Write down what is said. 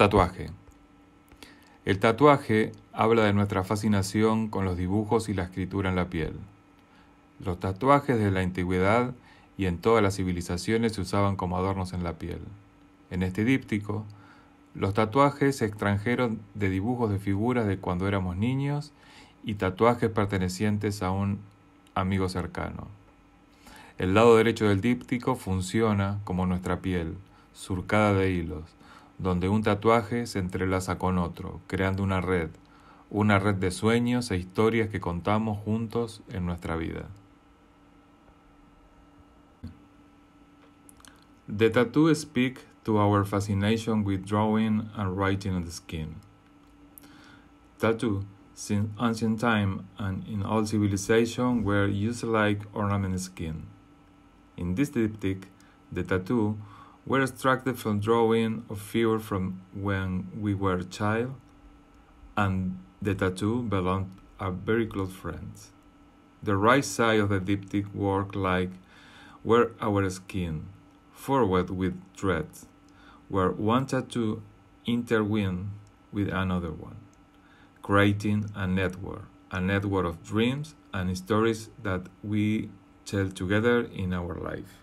Tatuaje. El tatuaje habla de nuestra fascinación con los dibujos y la escritura en la piel. Los tatuajes de la antigüedad y en todas las civilizaciones se usaban como adornos en la piel. En este díptico, los tatuajes se extranjeron de dibujos de figuras de cuando éramos niños y tatuajes pertenecientes a un amigo cercano. El lado derecho del díptico funciona como nuestra piel, surcada de hilos, donde un tatuaje se entrelaza con otro, creando una red, una red de sueños e historias que contamos juntos en nuestra vida. The tattoo speak to our fascination with drawing and writing on the skin. Tattoo, since ancient time and in all civilization, were used like ornament skin. In this diptych, the tattoo were extracted from drawing of figure from when we were a child, and the tattoo belonged are very close friends. The right side of the diptych work like were our skin, forward with threads, where one tattoo intertwined with another one, creating a network, a network of dreams and stories that we tell together in our life.